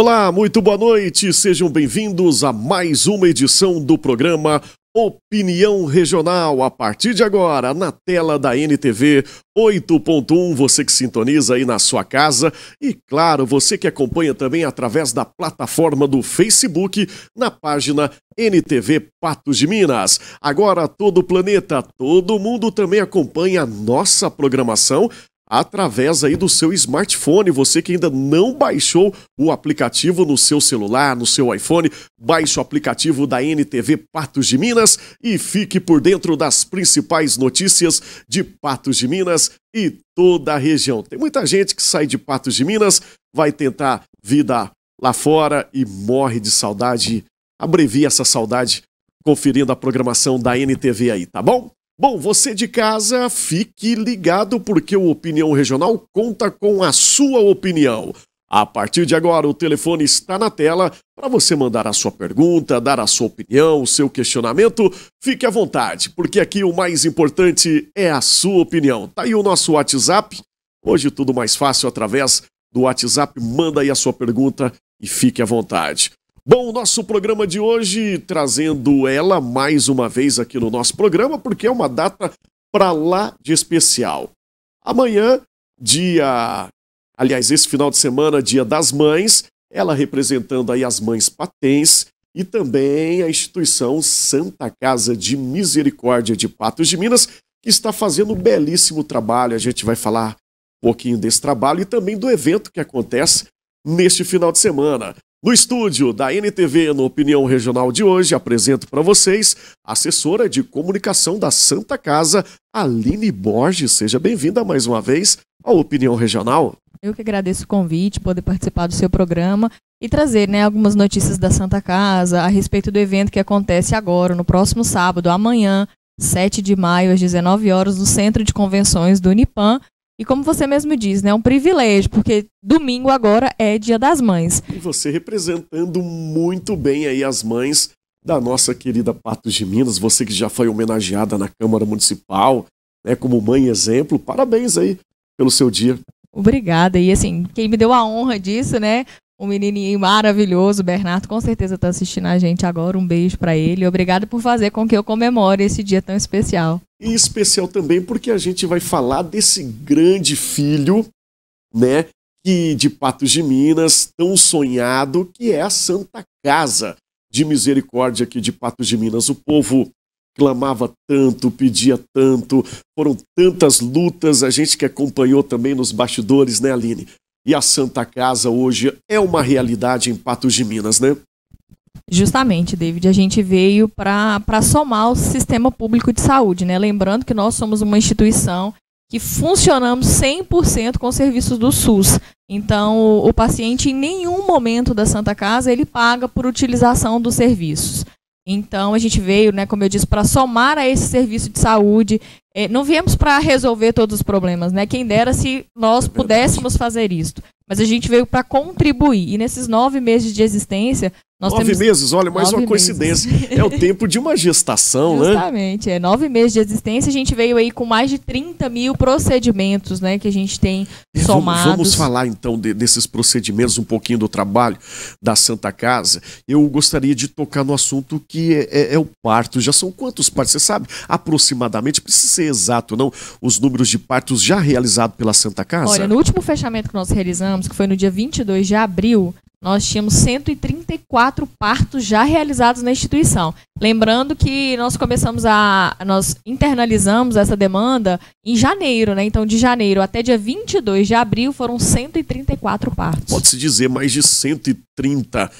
Olá, muito boa noite, sejam bem-vindos a mais uma edição do programa Opinião Regional. A partir de agora, na tela da NTV 8.1, você que sintoniza aí na sua casa e, claro, você que acompanha também através da plataforma do Facebook, na página NTV Patos de Minas. Agora, todo o planeta, todo mundo também acompanha a nossa programação através aí do seu smartphone. Você que ainda não baixou o aplicativo no seu celular, no seu iPhone, baixe o aplicativo da NTV Patos de Minas e fique por dentro das principais notícias de Patos de Minas e toda a região. Tem muita gente que sai de Patos de Minas, vai tentar vida lá fora e morre de saudade. Abrevia essa saudade conferindo a programação da NTV aí, tá bom? Bom, você de casa, fique ligado porque o Opinião Regional conta com a sua opinião. A partir de agora, o telefone está na tela para você mandar a sua pergunta, dar a sua opinião, o seu questionamento. Fique à vontade, porque aqui o mais importante é a sua opinião. Tá aí o nosso WhatsApp. Hoje tudo mais fácil através do WhatsApp. Manda aí a sua pergunta e fique à vontade. Bom, o nosso programa de hoje trazendo ela mais uma vez aqui no nosso programa, porque é uma data para lá de especial. Amanhã, dia. Aliás, esse final de semana, dia das mães, ela representando aí as mães patens e também a instituição Santa Casa de Misericórdia de Patos de Minas, que está fazendo um belíssimo trabalho. A gente vai falar um pouquinho desse trabalho e também do evento que acontece neste final de semana. No estúdio da NTV, no Opinião Regional de hoje, apresento para vocês a assessora de comunicação da Santa Casa, Aline Borges. Seja bem-vinda mais uma vez à Opinião Regional. Eu que agradeço o convite, poder participar do seu programa e trazer né, algumas notícias da Santa Casa a respeito do evento que acontece agora, no próximo sábado, amanhã, 7 de maio, às 19 horas, no Centro de Convenções do Unipan, e como você mesmo diz, né, é um privilégio, porque domingo agora é Dia das Mães. E você representando muito bem aí as mães da nossa querida Patos de Minas, você que já foi homenageada na Câmara Municipal, né, como mãe exemplo, parabéns aí pelo seu dia. Obrigada. E assim, quem me deu a honra disso, né, um menininho maravilhoso, Bernardo, com certeza está assistindo a gente agora. Um beijo para ele. Obrigado por fazer com que eu comemore esse dia tão especial. E especial também porque a gente vai falar desse grande filho, né, que de Patos de Minas, tão sonhado, que é a Santa Casa de Misericórdia aqui de Patos de Minas. O povo clamava tanto, pedia tanto, foram tantas lutas, a gente que acompanhou também nos bastidores, né, Aline? e a Santa Casa hoje é uma realidade em Patos de Minas, né? Justamente, David, a gente veio para somar o sistema público de saúde, né? Lembrando que nós somos uma instituição que funcionamos 100% com serviços do SUS. Então, o, paciente em nenhum momento da Santa Casa ele paga por utilização dos serviços. Então, a gente veio, né, como eu disse, para somar a esse serviço de saúde. É, não viemos para resolver todos os problemas, né? Quem dera se nós pudéssemos fazer isso. Mas a gente veio para contribuir. E nesses nove meses de existência, nós nove temos... meses, olha, mais uma coincidência. é o tempo de uma gestação, Justamente, né? Justamente, é nove meses de existência. A gente veio aí com mais de 30 mil procedimentos, né, que a gente tem é, somados. Vamos, vamos falar então de, desses procedimentos, um pouquinho do trabalho da Santa Casa. Eu gostaria de tocar no assunto que é, é, é o parto. Já são quantos partos? Você sabe aproximadamente, precisa ser exato, não? Os números de partos já realizados pela Santa Casa? Olha, no último fechamento que nós realizamos, que foi no dia 22 de abril, nós tínhamos 134 partos já realizados na instituição. Lembrando que nós começamos a. Nós internalizamos essa demanda em janeiro, né? Então, de janeiro até dia 22 de abril foram 134 partos. Pode-se dizer mais de 130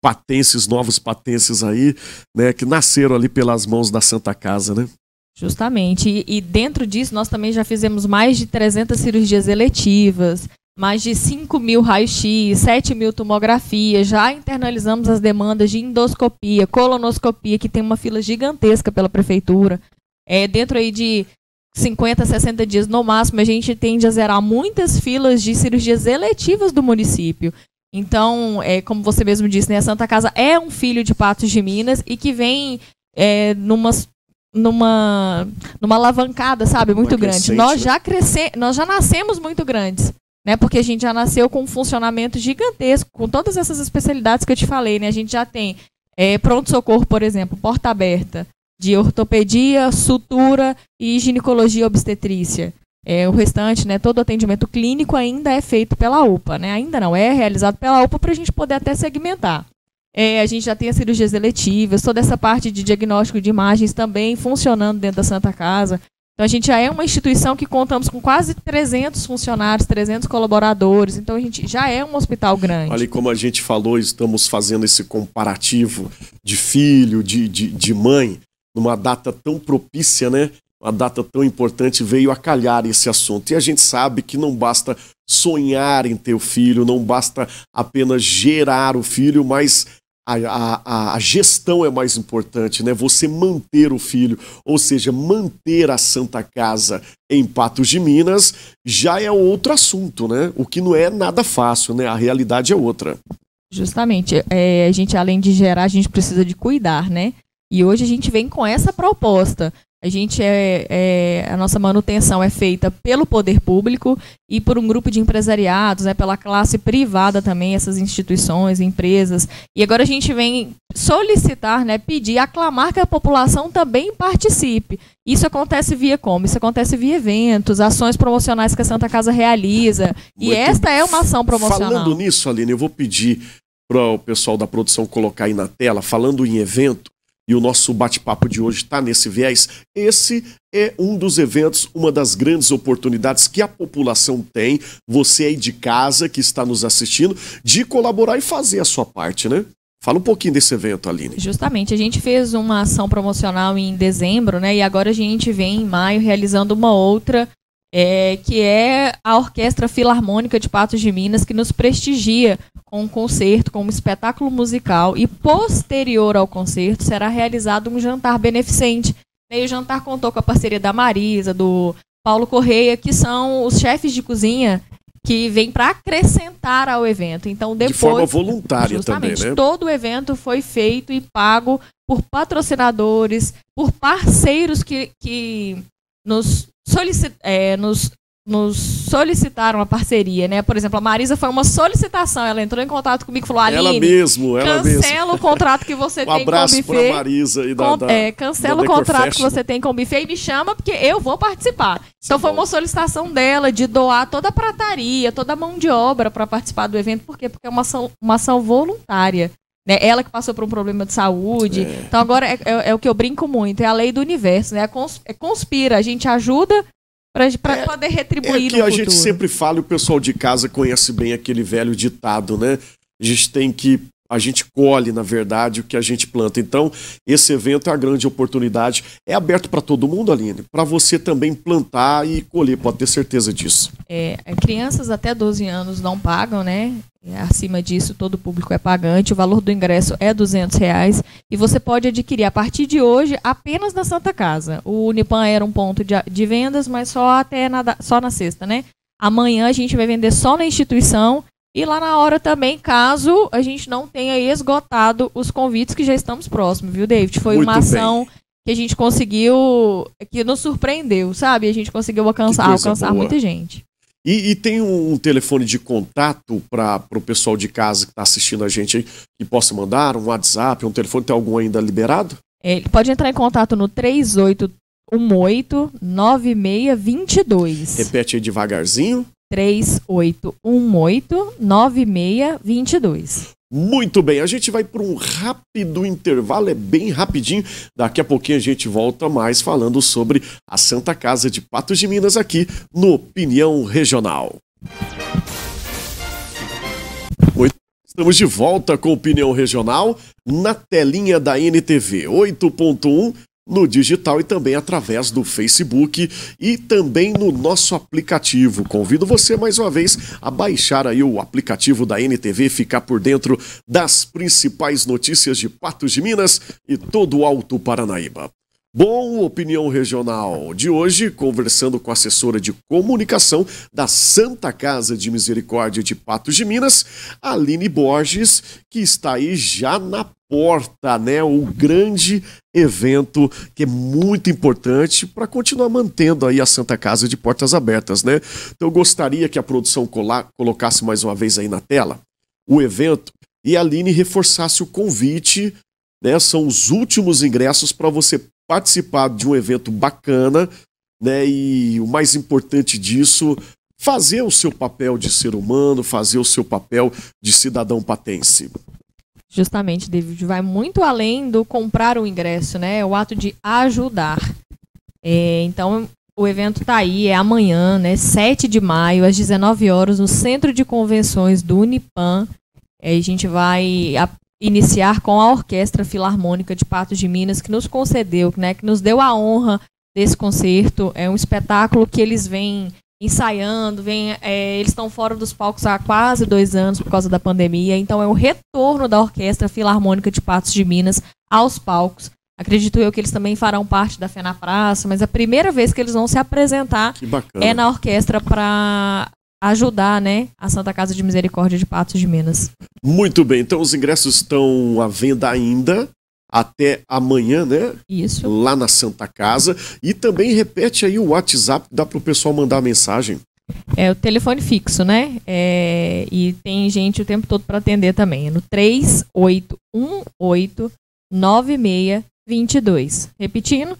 patenses, novos patenses aí, né? Que nasceram ali pelas mãos da Santa Casa, né? Justamente. E, e, dentro disso, nós também já fizemos mais de 300 cirurgias eletivas, mais de 5 mil raio-x, 7 mil tomografias, já internalizamos as demandas de endoscopia, colonoscopia, que tem uma fila gigantesca pela prefeitura. É, dentro aí de 50, 60 dias no máximo, a gente tende a zerar muitas filas de cirurgias eletivas do município. Então, é, como você mesmo disse, né, a Santa Casa é um filho de Patos de Minas e que vem é, numa, numa, numa alavancada, sabe, muito grande. Nós né? já cresce, nós já nascemos muito grandes. Né? Porque a gente já nasceu com um funcionamento gigantesco, com todas essas especialidades que eu te falei, né? A gente já tem é, pronto-socorro, por exemplo, porta aberta, de ortopedia, sutura e ginecologia obstetrícia. É, o restante, né, todo atendimento clínico ainda é feito pela UPA, né? Ainda não é realizado pela UPA para a gente poder até segmentar. É, a gente já tem as cirurgias eletivas, toda essa parte de diagnóstico de imagens também funcionando dentro da Santa Casa. Então a gente já é uma instituição que contamos com quase 300 funcionários, 300 colaboradores. Então a gente já é um hospital grande. Olha, como a gente falou, estamos fazendo esse comparativo de filho, de, de, de mãe, numa data tão propícia, né? Uma data tão importante veio a calhar esse assunto. E a gente sabe que não basta sonhar em ter o filho, não basta apenas gerar o filho, mas a, a, a, gestão é mais importante, né? Você manter o filho, ou seja, manter a Santa Casa em Patos de Minas, já é outro assunto, né? O que não é nada fácil, né? A realidade é outra. Justamente. É, a gente, além de gerar, a gente precisa de cuidar, né? E hoje a gente vem com essa proposta. A gente é, é, a nossa manutenção é feita pelo poder público e por um grupo de empresariados, né, pela classe privada também, essas instituições, empresas. E agora a gente vem solicitar, né, pedir, aclamar que a população também participe. Isso acontece via como? Isso acontece via eventos, ações promocionais que a Santa Casa realiza. E esta é uma ação promocional. Falando nisso, Aline, eu vou pedir para o pessoal da produção colocar aí na tela, falando em evento, e o nosso bate-papo de hoje está nesse viés. Esse é um dos eventos, uma das grandes oportunidades que a população tem, você aí de casa que está nos assistindo, de colaborar e fazer a sua parte, né? Fala um pouquinho desse evento, Aline. Justamente, a gente fez uma ação promocional em dezembro, né? E agora a gente vem em maio realizando uma outra, é, que é a Orquestra Filarmônica de Patos de Minas, que nos prestigia com um concerto, com um espetáculo musical e posterior ao concerto será realizado um jantar beneficente. E o jantar contou com a parceria da Marisa, do Paulo Correia, que são os chefes de cozinha que vêm para acrescentar ao evento. Então depois de forma voluntária também, né? Todo o evento foi feito e pago por patrocinadores, por parceiros que, que nos, solicit, é, nos nos solicitaram a parceria, né? Por exemplo, a Marisa foi uma solicitação, ela entrou em contato comigo e falou, Aline, ela mesmo, ela cancela mesmo. o contrato que você um tem com o buffet. Pra Marisa e da, da, é, cancela da o contrato que você tem com o buffet e me chama porque eu vou participar. Então foi uma solicitação dela de doar toda a prataria, toda a mão de obra para participar do evento, por quê? Porque é uma ação, uma ação voluntária. Né? Ela que passou por um problema de saúde. É. Então agora é, é, é, o que eu brinco muito, é a lei do universo, né? É conspira, a gente ajuda para é, poder retribuir é que a gente sempre fala e o pessoal de casa conhece bem aquele velho ditado, né? A gente tem que a gente colhe, na verdade, o que a gente planta. Então, esse evento é a grande oportunidade. É aberto para todo mundo, Aline, para você também plantar e colher, pode ter certeza disso. É, crianças até 12 anos não pagam, né? Acima disso, todo o público é pagante. O valor do ingresso é 200 reais e você pode adquirir a partir de hoje apenas na Santa Casa. O Unipan era um ponto de, de vendas, mas só até na, só na sexta, né? Amanhã a gente vai vender só na instituição e lá na hora também, caso a gente não tenha esgotado os convites que já estamos próximos, viu, David? Foi Muito uma ação bem. que a gente conseguiu, que nos surpreendeu, sabe? A gente conseguiu alcançar, alcançar muita gente. E, e, tem um telefone de contato para o pessoal de casa que está assistindo a gente aí, que possa mandar um WhatsApp, um telefone, tem algum ainda liberado? É, pode entrar em contato no 3818 9622. Repete aí devagarzinho. 3818-9622. Muito bem, a gente vai para um rápido intervalo, é bem rapidinho. Daqui a pouquinho a gente volta mais falando sobre a Santa Casa de Patos de Minas aqui no Opinião Regional. Estamos de volta com Opinião Regional na telinha da NTV 8.1 no digital e também através do Facebook e também no nosso aplicativo. Convido você mais uma vez a baixar aí o aplicativo da NTV, ficar por dentro das principais notícias de Patos de Minas e todo o Alto Paranaíba. Bom, opinião regional de hoje, conversando com a assessora de comunicação da Santa Casa de Misericórdia de Patos de Minas, Aline Borges, que está aí já na porta, né? O grande evento que é muito importante para continuar mantendo aí a Santa Casa de portas abertas, né? Então eu gostaria que a produção colocasse mais uma vez aí na tela o evento e a Aline reforçasse o convite, né? São os últimos ingressos para você participar de um evento bacana, né? E o mais importante disso, fazer o seu papel de ser humano, fazer o seu papel de cidadão patense. Justamente, David, vai muito além do comprar o ingresso, né? É o ato de ajudar. É, então, o evento está aí, é amanhã, né? 7 de maio, às 19 horas, no Centro de Convenções do Unipan. É, a gente vai iniciar com a Orquestra Filarmônica de Patos de Minas, que nos concedeu, né, que nos deu a honra desse concerto. É um espetáculo que eles vêm ensaiando, vem, é, eles estão fora dos palcos há quase dois anos por causa da pandemia, então é o retorno da Orquestra Filarmônica de Patos de Minas aos palcos. Acredito eu que eles também farão parte da Fé na Praça, mas a primeira vez que eles vão se apresentar é na orquestra para ajudar, né, a Santa Casa de Misericórdia de Patos de Minas. Muito bem, então os ingressos estão à venda ainda até amanhã, né? Isso. Lá na Santa Casa. E também repete aí o WhatsApp, dá para o pessoal mandar mensagem. É o telefone fixo, né? É, e tem gente o tempo todo para atender também. É no 3818 9622. Repetindo,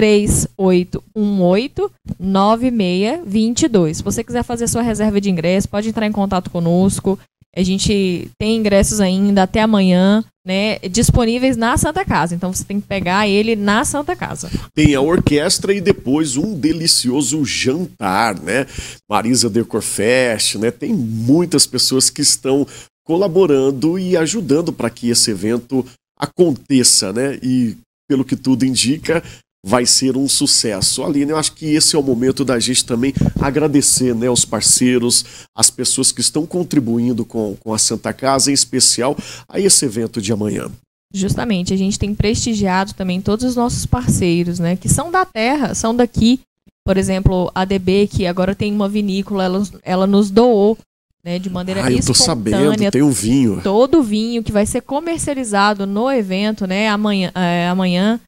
3818 9622. Se você quiser fazer sua reserva de ingresso, pode entrar em contato conosco. A gente tem ingressos ainda até amanhã, né, disponíveis na Santa Casa. Então você tem que pegar ele na Santa Casa. Tem a orquestra e depois um delicioso jantar, né? Marisa Decorfest, né? Tem muitas pessoas que estão colaborando e ajudando para que esse evento aconteça, né? E pelo que tudo indica, vai ser um sucesso. Aline, eu acho que esse é o momento da gente também agradecer né, os parceiros, as pessoas que estão contribuindo com, com a Santa Casa, em especial a esse evento de amanhã. Justamente, a gente tem prestigiado também todos os nossos parceiros, né, que são da terra, são daqui. Por exemplo, a DB, que agora tem uma vinícola, ela, ela nos doou né, de maneira ah, eu tô sabendo, tem um vinho. Todo o vinho que vai ser comercializado no evento, né, amanhã, é, amanhã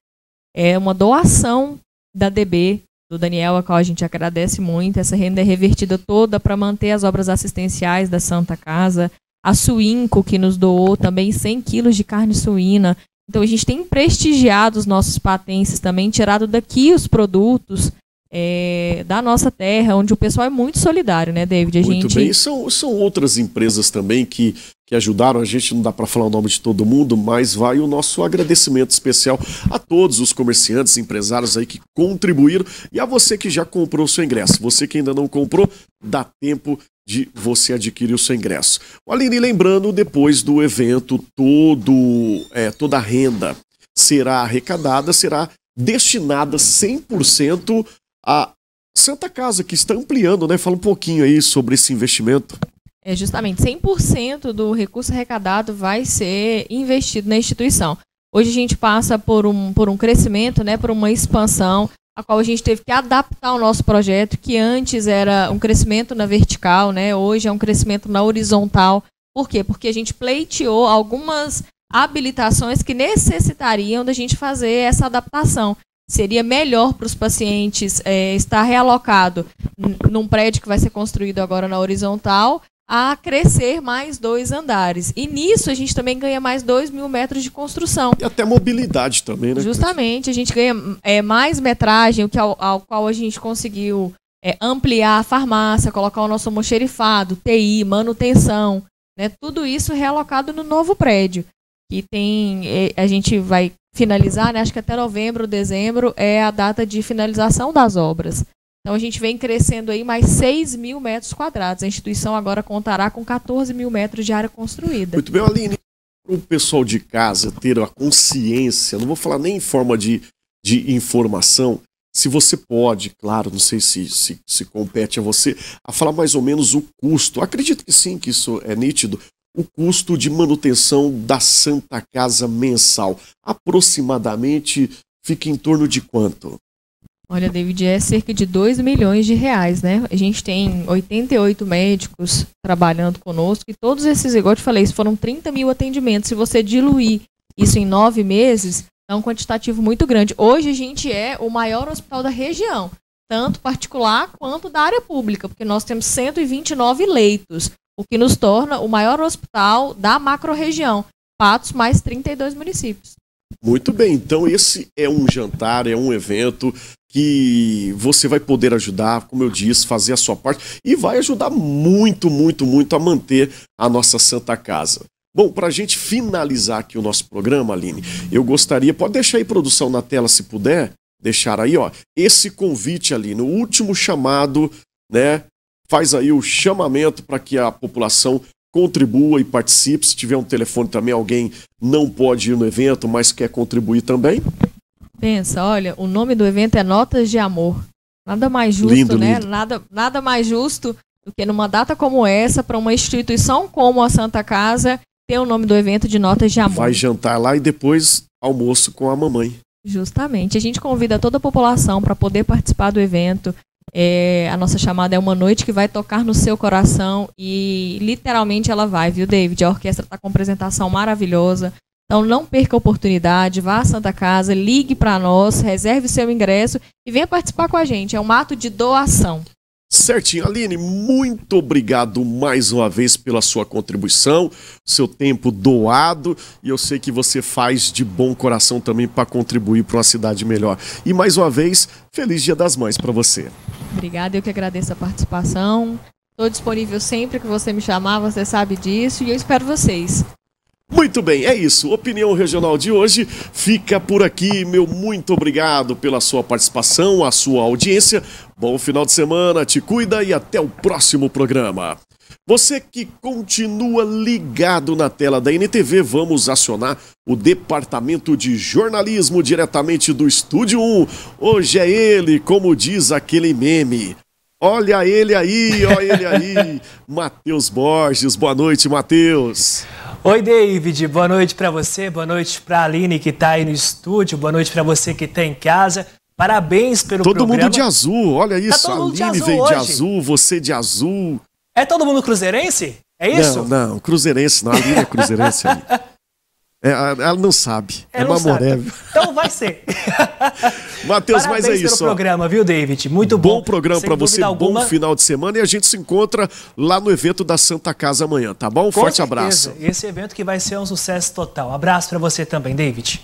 é uma doação da DB, do Daniel, a qual a gente agradece muito. Essa renda é revertida toda para manter as obras assistenciais da Santa Casa. A Suinco, que nos doou também 100 quilos de carne suína. Então a gente tem prestigiado os nossos patenses também, tirado daqui os produtos é, da nossa terra, onde o pessoal é muito solidário, né, David? A muito gente... bem. E são, são outras empresas também que, que ajudaram a gente, não dá para falar o nome de todo mundo, mas vai o nosso agradecimento especial a todos os comerciantes, empresários aí que contribuíram e a você que já comprou o seu ingresso. Você que ainda não comprou, dá tempo de você adquirir o seu ingresso. Aline, lembrando, depois do evento, todo, é, toda a renda será arrecadada, será destinada 100% a Santa Casa, que está ampliando, né? Fala um pouquinho aí sobre esse investimento. É justamente 100% do recurso arrecadado vai ser investido na instituição. Hoje a gente passa por um, por um crescimento, né, por uma expansão, a qual a gente teve que adaptar o nosso projeto, que antes era um crescimento na vertical, né, hoje é um crescimento na horizontal. Por quê? Porque a gente pleiteou algumas habilitações que necessitariam da gente fazer essa adaptação seria melhor para os pacientes é, estar realocado num prédio que vai ser construído agora na horizontal a crescer mais dois andares. E nisso a gente também ganha mais dois mil metros de construção. E até mobilidade também, né? Justamente, a gente ganha é, mais metragem, o que ao, ao qual a gente conseguiu é, ampliar a farmácia, colocar o nosso almoxerifado, TI, manutenção, né? Tudo isso realocado no novo prédio. E tem, é, a gente vai finalizar, né? acho que até novembro, dezembro é a data de finalização das obras. Então a gente vem crescendo aí mais 6 mil metros quadrados. A instituição agora contará com 14 mil metros de área construída. Muito bem, Aline. Para o pessoal de casa ter a consciência, não vou falar nem em forma de, de informação, se você pode, claro, não sei se, se, se compete a você, a falar mais ou menos o custo. Acredito que sim, que isso é nítido o custo de manutenção da Santa Casa mensal. Aproximadamente fica em torno de quanto? Olha, David, é cerca de 2 milhões de reais, né? A gente tem 88 médicos trabalhando conosco e todos esses, igual eu te falei, foram 30 mil atendimentos. Se você diluir isso em nove meses, é um quantitativo muito grande. Hoje a gente é o maior hospital da região, tanto particular quanto da área pública, porque nós temos 129 leitos, o que nos torna o maior hospital da macro-região. Patos mais 32 municípios. Muito bem, então esse é um jantar, é um evento que você vai poder ajudar, como eu disse, fazer a sua parte e vai ajudar muito, muito, muito a manter a nossa Santa Casa. Bom, para a gente finalizar aqui o nosso programa, Aline, eu gostaria, pode deixar aí produção na tela se puder, deixar aí, ó, esse convite ali, no último chamado, né? Faz aí o chamamento para que a população contribua e participe. Se tiver um telefone também, alguém não pode ir no evento, mas quer contribuir também. Pensa, olha, o nome do evento é Notas de Amor. Nada mais justo, lindo, né? Lindo. Nada, nada mais justo do que numa data como essa, para uma instituição como a Santa Casa, ter o nome do evento de Notas de Amor. Vai jantar lá e depois almoço com a mamãe. Justamente. A gente convida toda a população para poder participar do evento. É, a nossa chamada é uma noite que vai tocar no seu coração e literalmente ela vai, viu, David? A orquestra está com apresentação maravilhosa. Então não perca a oportunidade, vá à Santa Casa, ligue para nós, reserve seu ingresso e venha participar com a gente. É um ato de doação. Certinho. Aline, muito obrigado mais uma vez pela sua contribuição, seu tempo doado, e eu sei que você faz de bom coração também para contribuir para uma cidade melhor. E mais uma vez, feliz Dia das Mães para você. Obrigada, eu que agradeço a participação. Estou disponível sempre que você me chamar, você sabe disso, e eu espero vocês. Muito bem, é isso. Opinião Regional de hoje fica por aqui. Meu muito obrigado pela sua participação, a sua audiência. Bom final de semana, te cuida e até o próximo programa. Você que continua ligado na tela da NTV, vamos acionar o Departamento de Jornalismo diretamente do Estúdio 1. Hoje é ele, como diz aquele meme. Olha ele aí, olha ele aí. Matheus Borges. Boa noite, Matheus. Oi, David. Boa noite para você, boa noite para a Aline que está aí no estúdio, boa noite para você que está em casa. Parabéns pelo todo programa. Todo mundo de azul, olha tá isso. Tá a Aline veio de azul, você de azul. É todo mundo cruzeirense? É isso? Não, não, cruzeirense não. A Aline é cruzeirense aí. É, ela não sabe. É, é Mamoré. Então vai ser. Matheus, mas é isso. Bom programa, viu, David? Muito bom. Bom programa para você, alguma... bom final de semana e a gente se encontra lá no evento da Santa Casa amanhã, tá bom? Com Forte certeza. abraço. Esse evento que vai ser um sucesso total. Abraço para você também, David.